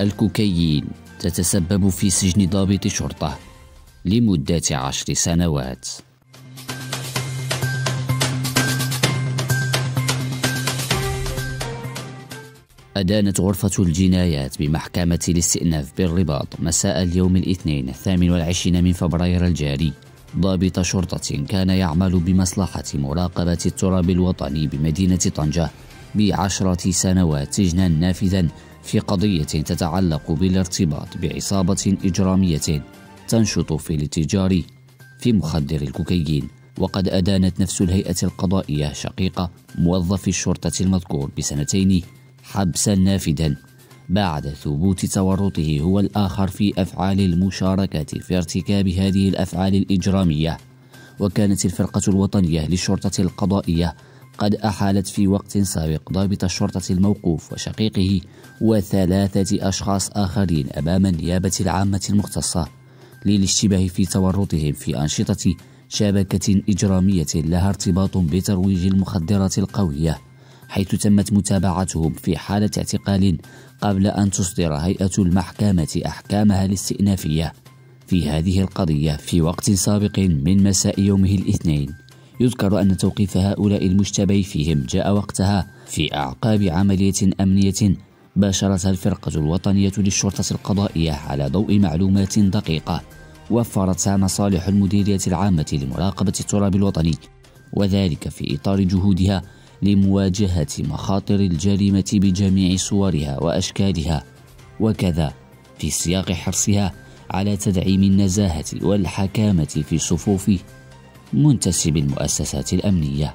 الكوكايين تتسبب في سجن ضابط شرطة لمدة عشر سنوات. أدانت غرفة الجنايات بمحكمة الاستئناف بالرباط مساء اليوم الاثنين الثامن والعشرين من فبراير الجاري. ضابط شرطة كان يعمل بمصلحة مراقبة التراب الوطني بمدينة طنجة بعشرة سنوات سجنا نافذا في قضية تتعلق بالارتباط بعصابة إجرامية تنشط في الاتجار في مخدر الكوكايين. وقد أدانت نفس الهيئة القضائية شقيقة موظف الشرطة المذكور بسنتين حبسا نافذا بعد ثبوت تورطه هو الآخر في أفعال المشاركة في ارتكاب هذه الأفعال الإجرامية. وكانت الفرقة الوطنية للشرطة القضائية قد أحالت في وقت سابق ضابط الشرطة الموقوف وشقيقه وثلاثة أشخاص آخرين أمام النيابة العامة المختصة للاشتباه في تورطهم في أنشطة شبكة إجرامية لها ارتباط بترويج المخدرات القوية. حيث تمت متابعتهم في حالة اعتقال قبل أن تصدر هيئة المحكمة أحكامها الاستئنافية. في هذه القضية في وقت سابق من مساء يومه الاثنين يذكر أن توقيف هؤلاء المشتبه فيهم جاء وقتها في أعقاب عملية أمنية باشرتها الفرقة الوطنية للشرطة القضائية على ضوء معلومات دقيقة وفرتها مصالح المديرية العامة لمراقبة التراب الوطني وذلك في إطار جهودها لمواجهة مخاطر الجريمة بجميع صورها وأشكالها. وكذا في سياق حرصها على تدعيم النزاهة والحكامة في صفوف منتسب المؤسسات الأمنية.